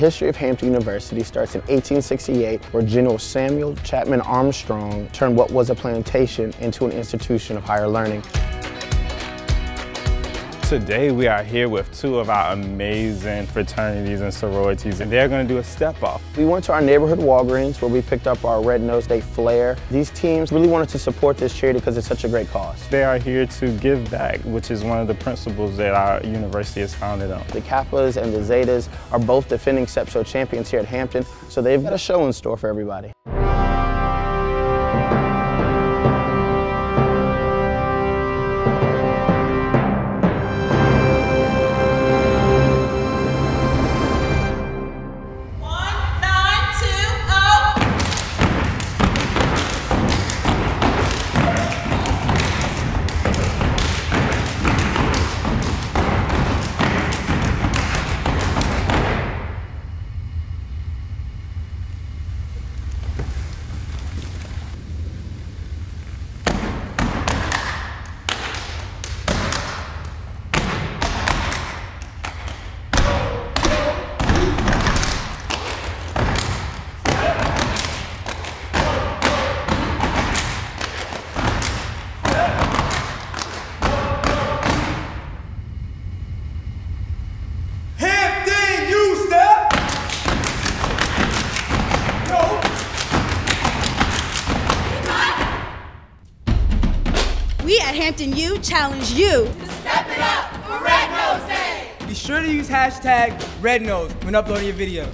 history of Hampton University starts in 1868 where General Samuel Chapman Armstrong turned what was a plantation into an institution of higher learning. Today we are here with two of our amazing fraternities and sororities and they're going to do a step off. We went to our neighborhood Walgreens where we picked up our Red Nose Day flare. These teams really wanted to support this charity because it's such a great cause. They are here to give back, which is one of the principles that our university is founded on. The Kappas and the Zetas are both defending STEP Show champions here at Hampton, so they've got a show in store for everybody. We at Hampton U challenge you to step it up for Red Nose Day. Be sure to use hashtag RedNose when uploading your video.